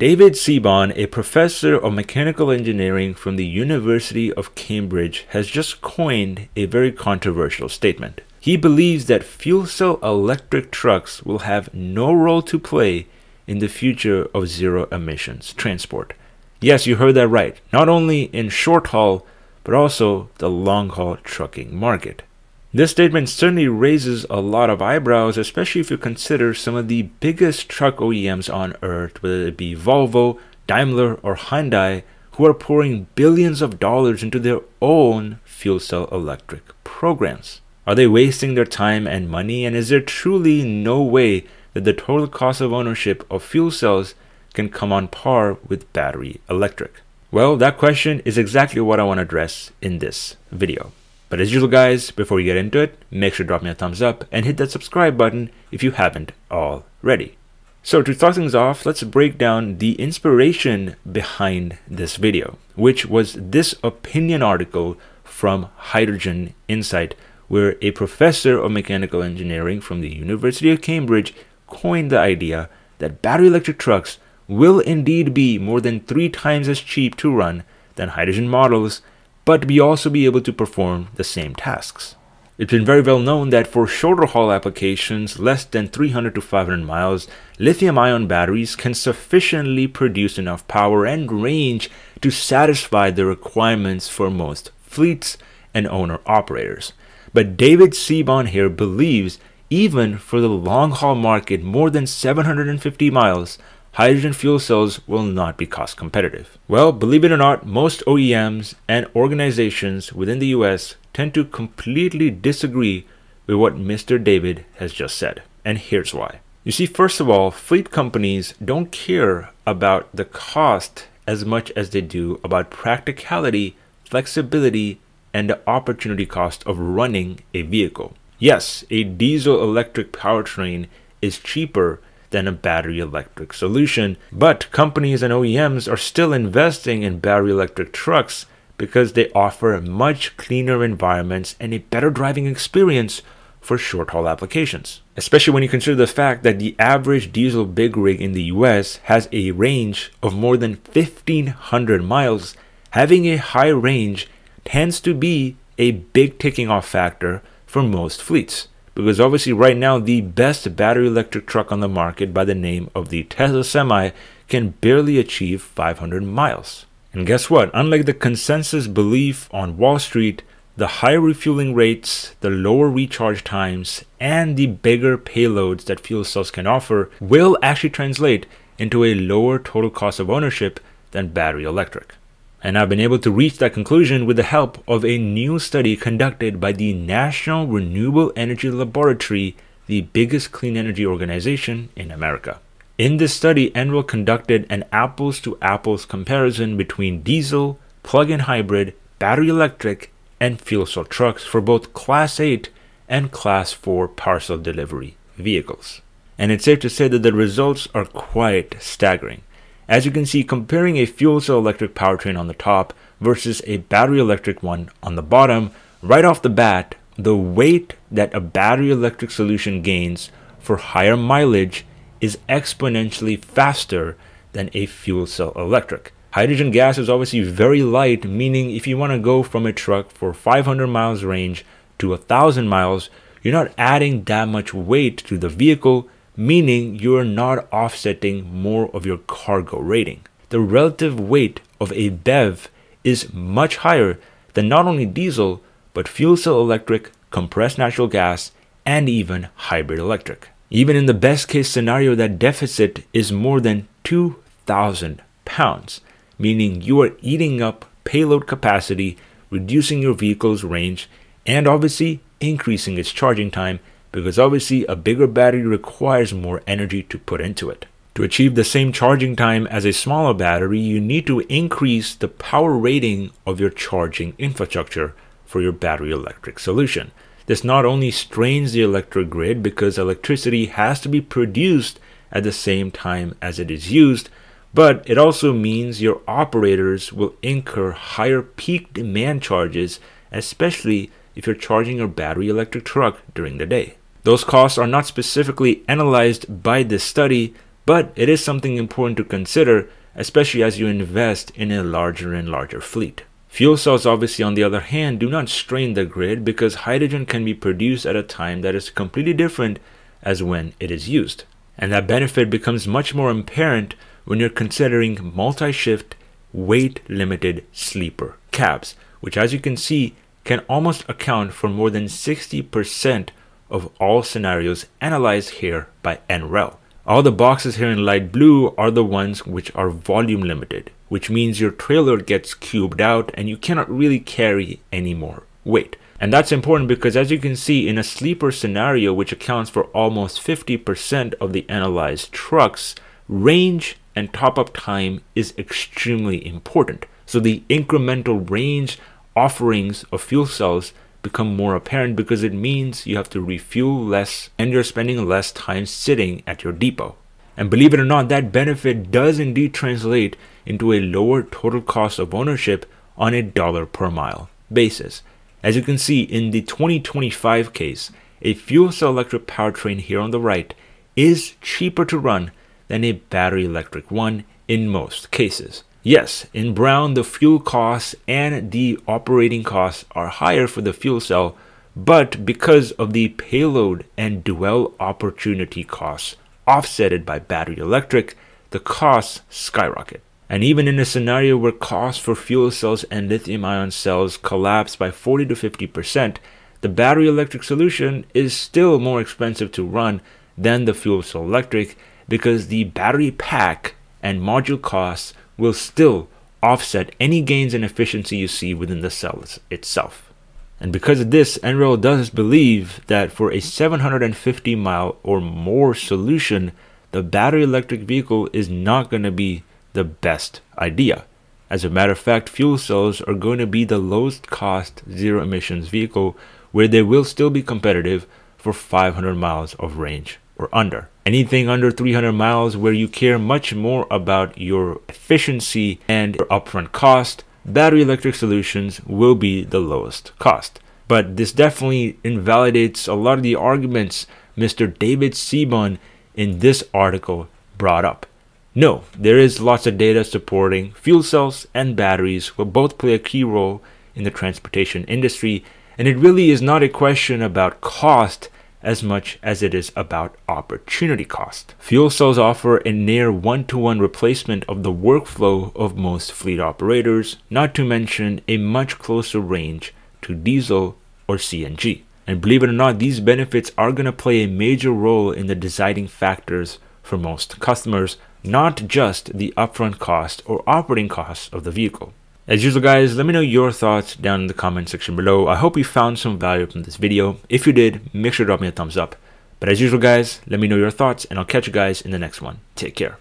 David Cebon, a professor of mechanical engineering from the University of Cambridge, has just coined a very controversial statement. He believes that fuel cell electric trucks will have no role to play in the future of zero emissions transport. Yes, you heard that right. Not only in short haul, but also the long haul trucking market. This statement certainly raises a lot of eyebrows, especially if you consider some of the biggest truck OEMs on earth, whether it be Volvo, Daimler, or Hyundai, who are pouring billions of dollars into their own fuel cell electric programs. Are they wasting their time and money? And is there truly no way that the total cost of ownership of fuel cells can come on par with battery electric? Well, that question is exactly what I want to address in this video. But as usual guys, before we get into it, make sure to drop me a thumbs up and hit that subscribe button if you haven't already. So to start things off, let's break down the inspiration behind this video, which was this opinion article from Hydrogen Insight, where a professor of mechanical engineering from the University of Cambridge coined the idea that battery electric trucks will indeed be more than three times as cheap to run than hydrogen models but we also be able to perform the same tasks. It's been very well known that for shorter haul applications, less than 300 to 500 miles, lithium ion batteries can sufficiently produce enough power and range to satisfy the requirements for most fleets and owner operators. But David Cebon here believes even for the long haul market more than 750 miles, hydrogen fuel cells will not be cost competitive. Well, believe it or not, most OEMs and organizations within the US tend to completely disagree with what Mr. David has just said. And here's why. You see, first of all, fleet companies don't care about the cost as much as they do about practicality, flexibility, and the opportunity cost of running a vehicle. Yes, a diesel electric powertrain is cheaper than a battery electric solution. But companies and OEMs are still investing in battery electric trucks because they offer much cleaner environments and a better driving experience for short haul applications. Especially when you consider the fact that the average diesel big rig in the US has a range of more than 1500 miles. Having a high range tends to be a big ticking off factor for most fleets because obviously right now the best battery electric truck on the market by the name of the Tesla Semi can barely achieve 500 miles. And guess what? Unlike the consensus belief on Wall Street, the higher refueling rates, the lower recharge times, and the bigger payloads that fuel cells can offer will actually translate into a lower total cost of ownership than battery electric. And I've been able to reach that conclusion with the help of a new study conducted by the National Renewable Energy Laboratory, the biggest clean energy organization in America. In this study, NREL conducted an apples to apples comparison between diesel, plug in hybrid, battery electric, and fuel cell trucks for both Class 8 and Class 4 parcel delivery vehicles. And it's safe to say that the results are quite staggering. As you can see, comparing a fuel cell electric powertrain on the top versus a battery electric one on the bottom, right off the bat, the weight that a battery electric solution gains for higher mileage is exponentially faster than a fuel cell electric. Hydrogen gas is obviously very light, meaning if you want to go from a truck for 500 miles range to 1000 miles, you're not adding that much weight to the vehicle meaning you're not offsetting more of your cargo rating. The relative weight of a BEV is much higher than not only diesel, but fuel cell electric, compressed natural gas, and even hybrid electric. Even in the best case scenario, that deficit is more than 2,000 pounds, meaning you are eating up payload capacity, reducing your vehicle's range, and obviously increasing its charging time because obviously a bigger battery requires more energy to put into it. To achieve the same charging time as a smaller battery, you need to increase the power rating of your charging infrastructure for your battery electric solution. This not only strains the electric grid because electricity has to be produced at the same time as it is used, but it also means your operators will incur higher peak demand charges, especially if you're charging your battery electric truck during the day. Those costs are not specifically analyzed by this study, but it is something important to consider, especially as you invest in a larger and larger fleet. Fuel cells, obviously, on the other hand, do not strain the grid because hydrogen can be produced at a time that is completely different as when it is used. And that benefit becomes much more apparent when you're considering multi-shift, weight-limited sleeper cabs, which as you can see, can almost account for more than 60% of all scenarios analyzed here by NREL. All the boxes here in light blue are the ones which are volume limited, which means your trailer gets cubed out and you cannot really carry any more weight. And that's important because as you can see in a sleeper scenario, which accounts for almost 50% of the analyzed trucks, range and top up time is extremely important. So the incremental range offerings of fuel cells become more apparent because it means you have to refuel less and you're spending less time sitting at your depot. And believe it or not, that benefit does indeed translate into a lower total cost of ownership on a dollar per mile basis. As you can see in the 2025 case, a fuel cell electric powertrain here on the right is cheaper to run than a battery electric one in most cases. Yes, in brown, the fuel costs and the operating costs are higher for the fuel cell, but because of the payload and dwell opportunity costs offsetted by battery electric, the costs skyrocket. And even in a scenario where costs for fuel cells and lithium ion cells collapse by 40 to 50%, the battery electric solution is still more expensive to run than the fuel cell electric because the battery pack and module costs will still offset any gains in efficiency you see within the cell itself. And because of this, NREL does believe that for a 750 mile or more solution, the battery electric vehicle is not going to be the best idea. As a matter of fact, fuel cells are going to be the lowest cost zero emissions vehicle where they will still be competitive for 500 miles of range or under. Anything under 300 miles where you care much more about your efficiency and your upfront cost, battery electric solutions will be the lowest cost. But this definitely invalidates a lot of the arguments Mr. David Cebon in this article brought up. No, there is lots of data supporting fuel cells and batteries will both play a key role in the transportation industry, and it really is not a question about cost as much as it is about opportunity cost. Fuel cells offer a near one-to-one -one replacement of the workflow of most fleet operators, not to mention a much closer range to diesel or CNG. And believe it or not, these benefits are going to play a major role in the deciding factors for most customers, not just the upfront cost or operating costs of the vehicle. As usual guys, let me know your thoughts down in the comment section below. I hope you found some value from this video. If you did, make sure to drop me a thumbs up. But as usual guys, let me know your thoughts and I'll catch you guys in the next one. Take care.